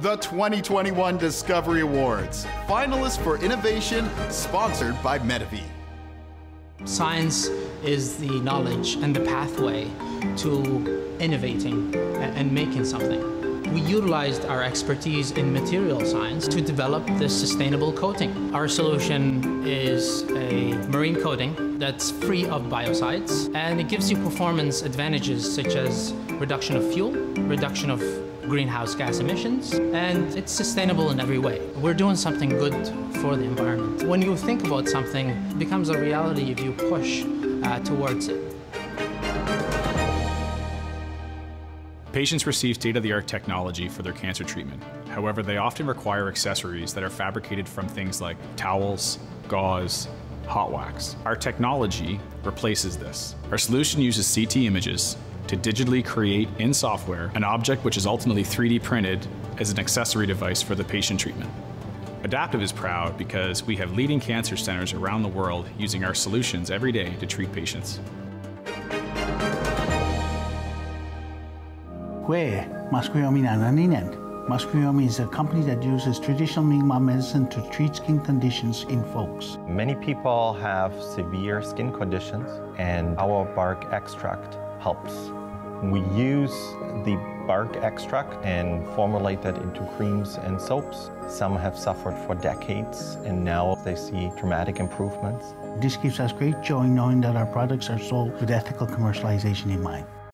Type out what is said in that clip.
The 2021 Discovery Awards, finalists for innovation, sponsored by Medavie. Science is the knowledge and the pathway to innovating and making something. We utilized our expertise in material science to develop this sustainable coating. Our solution is a marine coating that's free of biocides and it gives you performance advantages such as reduction of fuel, reduction of greenhouse gas emissions, and it's sustainable in every way. We're doing something good for the environment. When you think about something, it becomes a reality if you push uh, towards it. Patients receive state-of-the-art technology for their cancer treatment. However, they often require accessories that are fabricated from things like towels, gauze, hot wax. Our technology replaces this. Our solution uses CT images to digitally create in software an object which is ultimately 3D printed as an accessory device for the patient treatment. Adaptiiv is proud because we have leading cancer centers around the world using our solutions every day to treat patients. Hue Maskwiomin Nananinen. Maskwiomin is a company that uses traditional Mi'kmaq medicine to treat skin conditions in folks. Many people have severe skin conditions and our bark extract helps. We use the bark extract and formulate that into creams and soaps. Some have suffered for decades and now they see dramatic improvements. This gives us great joy knowing that our products are sold with ethical commercialization in mind.